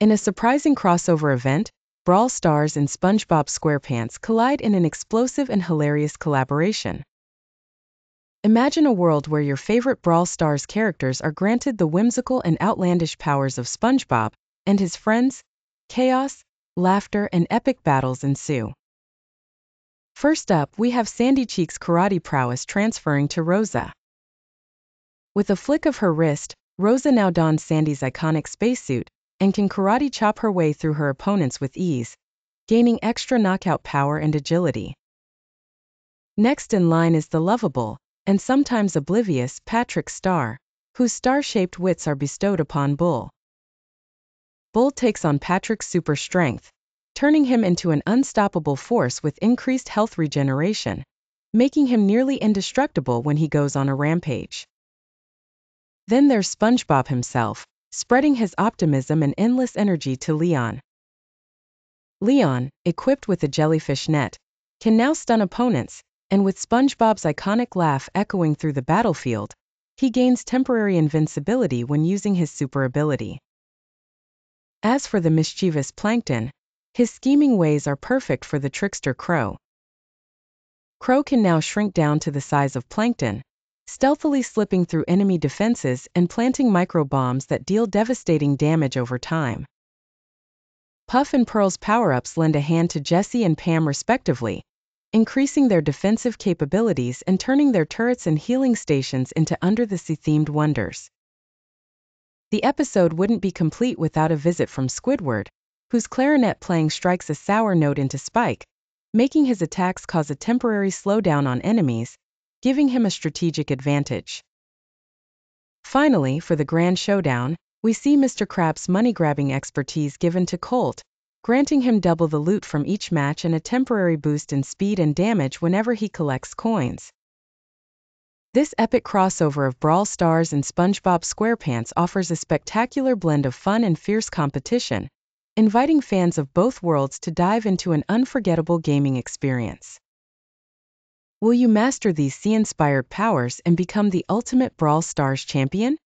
In a surprising crossover event, Brawl Stars and SpongeBob SquarePants collide in an explosive and hilarious collaboration. Imagine a world where your favorite Brawl Stars characters are granted the whimsical and outlandish powers of SpongeBob and his friends. Chaos, laughter, and epic battles ensue. First up, we have Sandy Cheeks' karate prowess transferring to Rosa. With a flick of her wrist, Rosa now dons Sandy's iconic spacesuit and can karate chop her way through her opponents with ease, gaining extra knockout power and agility. Next in line is the lovable, and sometimes oblivious Patrick Star, whose star-shaped wits are bestowed upon Bull. Bull takes on Patrick's super strength, turning him into an unstoppable force with increased health regeneration, making him nearly indestructible when he goes on a rampage. Then there's SpongeBob himself, spreading his optimism and endless energy to Leon. Leon, equipped with a jellyfish net, can now stun opponents, and with SpongeBob's iconic laugh echoing through the battlefield, he gains temporary invincibility when using his super ability. As for the mischievous Plankton, his scheming ways are perfect for the trickster Crow. Crow can now shrink down to the size of Plankton, stealthily slipping through enemy defenses and planting micro bombs that deal devastating damage over time. Puff and Pearl's power-ups lend a hand to Jessie and Pam respectively, increasing their defensive capabilities and turning their turrets and healing stations into under-the-sea themed wonders. The episode wouldn't be complete without a visit from Squidward, whose clarinet playing strikes a sour note into Spike, making his attacks cause a temporary slowdown on enemies, giving him a strategic advantage. Finally, for the grand showdown, we see Mr. Krabs' money-grabbing expertise given to Colt, granting him double the loot from each match and a temporary boost in speed and damage whenever he collects coins. This epic crossover of Brawl Stars and SpongeBob SquarePants offers a spectacular blend of fun and fierce competition, inviting fans of both worlds to dive into an unforgettable gaming experience. Will you master these sea-inspired powers and become the ultimate Brawl Stars champion?